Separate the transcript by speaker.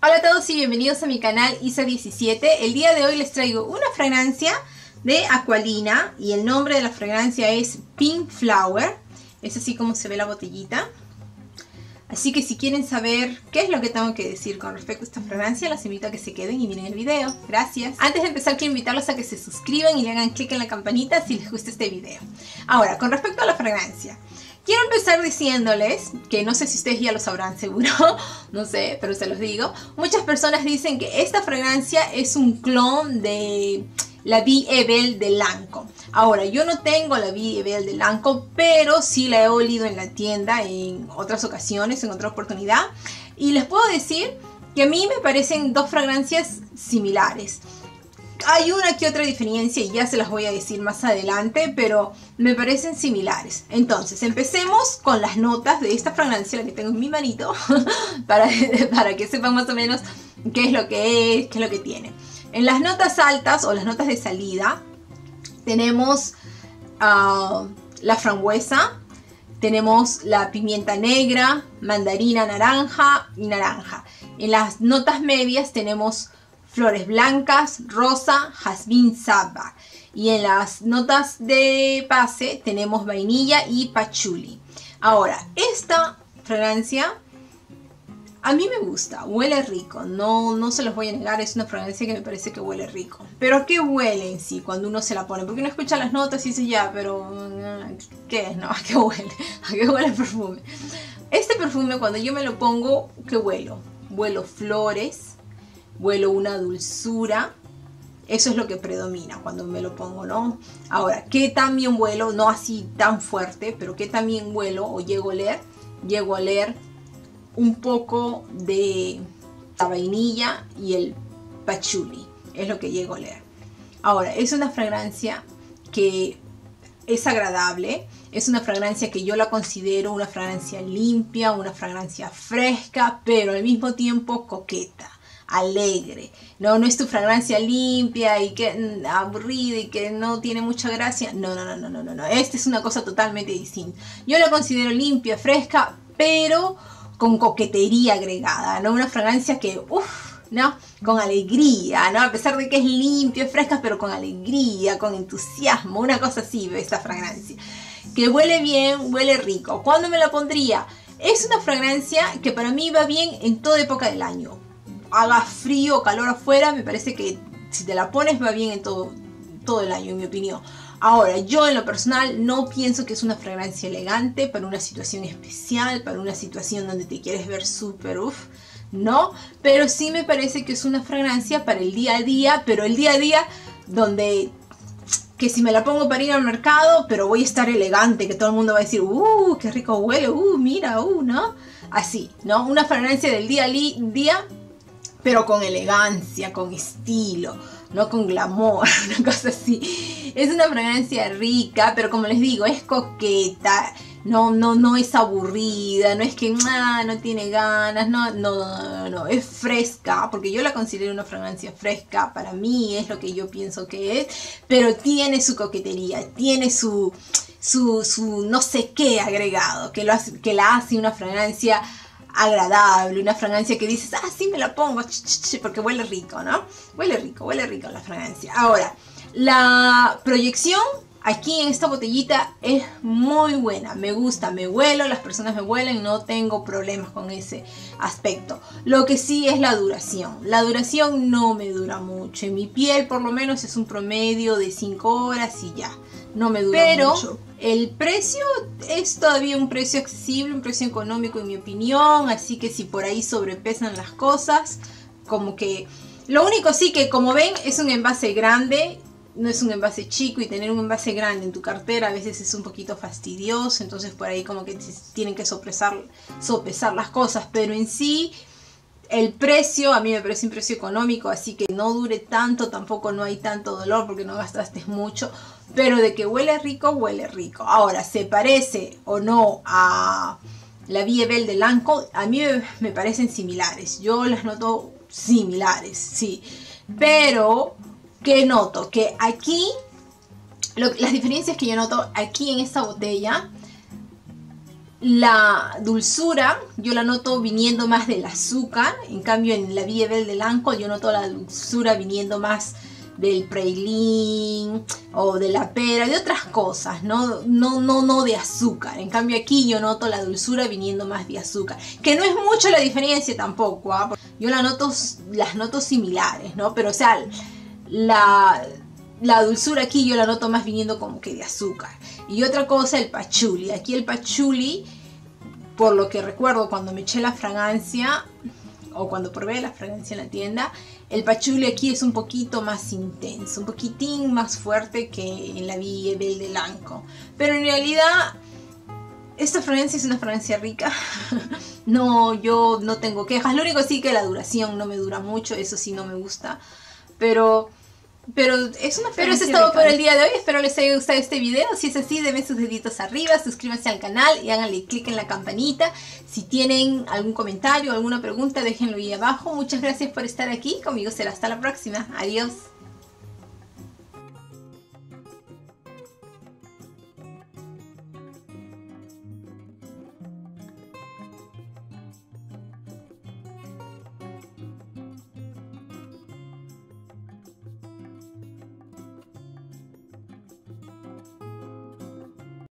Speaker 1: Hola a todos y bienvenidos a mi canal Isa17. El día de hoy les traigo una fragancia de Aqualina y el nombre de la fragancia es Pink Flower. Es así como se ve la botellita. Así que si quieren saber qué es lo que tengo que decir con respecto a esta fragancia, los invito a que se queden y miren el video. Gracias. Antes de empezar quiero invitarlos a que se suscriban y le hagan clic en la campanita si les gusta este video. Ahora, con respecto a la fragancia. Quiero empezar diciéndoles, que no sé si ustedes ya lo sabrán seguro, no sé, pero se los digo. Muchas personas dicen que esta fragancia es un clon de la Vie Ebel de Lancome. Ahora, yo no tengo la Vie Ebel de Lancome, pero sí la he olido en la tienda en otras ocasiones, en otra oportunidad. Y les puedo decir que a mí me parecen dos fragancias similares hay una que otra diferencia y ya se las voy a decir más adelante, pero me parecen similares. Entonces, empecemos con las notas de esta fragancia, que tengo en mi manito, para, para que sepan más o menos qué es lo que es, qué es lo que tiene. En las notas altas o las notas de salida, tenemos ah, la frambuesa, tenemos la pimienta negra, mandarina naranja y naranja. En las notas medias tenemos flores blancas, rosa, jazmín saba. Y en las notas de base tenemos vainilla y pachuli. Ahora, esta fragancia a mí me gusta, huele rico, no, no se los voy a negar, es una fragancia que me parece que huele rico. Pero ¿a qué huele en sí cuando uno se la pone? Porque uno escucha las notas y dice ya, pero ¿qué es? No, ¿a qué huele? ¿A qué huele el perfume? Este perfume cuando yo me lo pongo, ¿qué huelo? Huelo flores, huelo una dulzura. Eso es lo que predomina cuando me lo pongo, ¿no? Ahora, ¿qué también huelo? No así tan fuerte, pero ¿qué también huelo o llego a leer? Llego a leer un poco de la vainilla y el pachuli. Es lo que llego a leer. Ahora, es una fragancia que es agradable. Es una fragancia que yo la considero una fragancia limpia, una fragancia fresca, pero al mismo tiempo coqueta alegre. No, no es tu fragancia limpia y que mm, aburrida y que no tiene mucha gracia. No, no, no, no, no, no, no. Esta es una cosa totalmente distinta. Yo la considero limpia, fresca, pero con coquetería agregada, ¿no? Una fragancia que, uff, ¿no? Con alegría, ¿no? A pesar de que es limpia, fresca, pero con alegría, con entusiasmo, una cosa así, esta fragancia. Que huele bien, huele rico. ¿Cuándo me la pondría? Es una fragancia que para mí va bien en toda época del año haga frío o calor afuera, me parece que si te la pones va bien en todo, todo el año, en mi opinión. Ahora, yo en lo personal no pienso que es una fragancia elegante para una situación especial, para una situación donde te quieres ver súper uff, no, pero sí me parece que es una fragancia para el día a día, pero el día a día donde que si me la pongo para ir al mercado, pero voy a estar elegante, que todo el mundo va a decir, uh, qué rico huele, uh, mira, uh, ¿no? Así, ¿no? Una fragancia del día a día pero con elegancia, con estilo, no con glamour, una cosa así. Es una fragancia rica, pero como les digo, es coqueta, no, no, no es aburrida, no es que ah, no tiene ganas, no, no, no, no, es fresca, porque yo la considero una fragancia fresca, para mí es lo que yo pienso que es, pero tiene su coquetería, tiene su, su, su no sé qué agregado, que, lo que la hace una fragancia agradable, una fragancia que dices, ah, sí, me la pongo, porque huele rico, ¿no? Huele rico, huele rico la fragancia. Ahora, la proyección aquí en esta botellita es muy buena, me gusta, me huelo, las personas me huelen, no tengo problemas con ese aspecto. Lo que sí es la duración. La duración no me dura mucho. En mi piel por lo menos es un promedio de 5 horas y ya. No me dura Pero mucho. El precio es todavía un precio accesible, un precio económico en mi opinión, así que si por ahí sobrepesan las cosas, como que... Lo único sí que como ven es un envase grande, no es un envase chico y tener un envase grande en tu cartera a veces es un poquito fastidioso, entonces por ahí como que tienen que sopesar, sopesar las cosas, pero en sí el precio a mí me parece un precio económico, así que no dure tanto, tampoco no hay tanto dolor porque no gastaste mucho, pero de que huele rico, huele rico. Ahora, ¿se parece o no a la Belle de Lanco? A mí me parecen similares, yo las noto similares, sí, pero ¿qué noto? Que aquí, las diferencias que yo noto aquí en esta botella, La dulzura yo la noto viniendo más del azúcar, en cambio en la Vía Bell de Lanco yo noto la dulzura viniendo más del prailín o de la pera, de otras cosas, ¿no? No, no, no de azúcar. En cambio aquí yo noto la dulzura viniendo más de azúcar. Que no es mucho la diferencia tampoco, ¿ah? Yo la noto, las noto similares, ¿no? Pero o sea, la, la dulzura aquí yo la noto más viniendo como que de azúcar. Y otra cosa, el pachuli. Aquí el pachuli, por lo que recuerdo cuando me eché la fragancia, o cuando probé la fragancia en la tienda, el pachuli aquí es un poquito más intenso, un poquitín más fuerte que en la Ville de Lanco. Pero en realidad, esta fragancia es una fragancia rica. no, yo no tengo quejas. Lo único sí que la duración no me dura mucho, eso sí no me gusta. Pero pero es una Pero eso es todo por el día de hoy. Espero les haya gustado este video. Si es así, denme sus deditos arriba, suscríbanse al canal y háganle clic en la campanita. Si tienen algún comentario o alguna pregunta, déjenlo ahí abajo. Muchas gracias por estar aquí. Conmigo será hasta la próxima. Adiós.